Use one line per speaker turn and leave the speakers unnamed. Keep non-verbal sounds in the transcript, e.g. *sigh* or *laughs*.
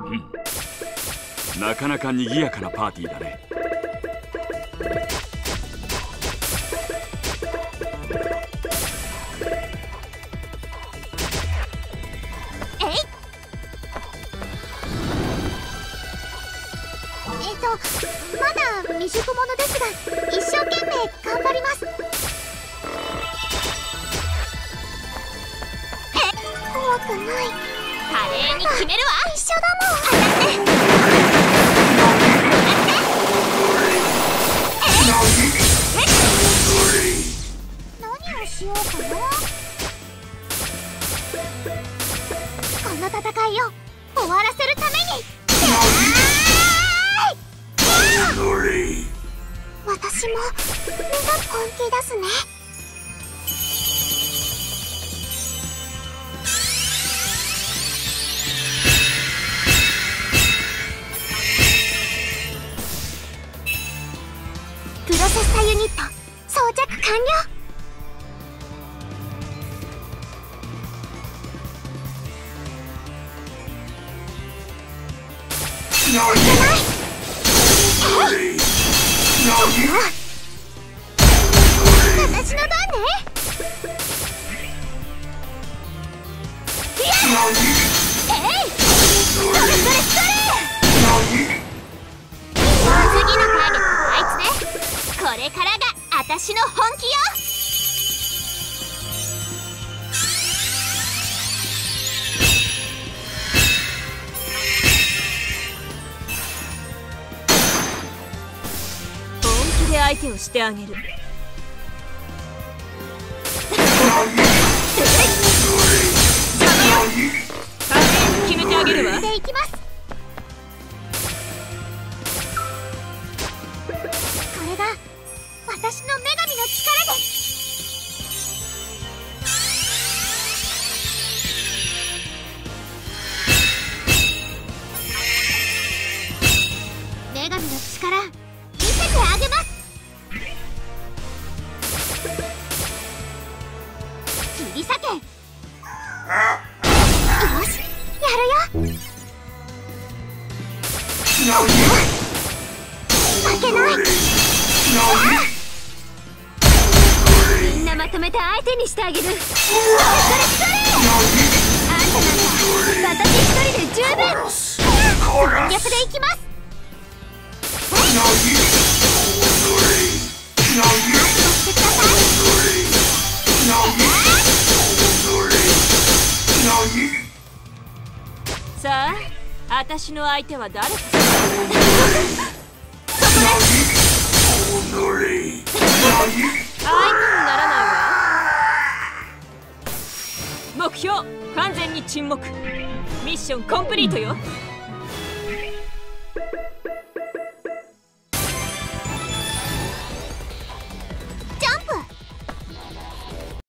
うん。なかなか賑やかなパーティーだね。
えい。えっとまだ未熟者ですが一生懸命頑張ります。え怖くない。
に決めるわ。
一緒だもん当たって何をしようかな。この戦いを終わらせるために私も目が本気出すねプロセッサユニット装着完了。私の番ね
次のターれからが私の本気よ。本気で相手をしてあげる。
私の女神の力で。す女神の力見せてあげます。切り裂け。よしやるよ。負けない
みんなまとめて相手にしてあげる。それそれそれあんたなんか私一人で十分
全力でいきますさ
あ私の相手は誰 *laughs* 完全に沈黙。ミッションコンプリートよ。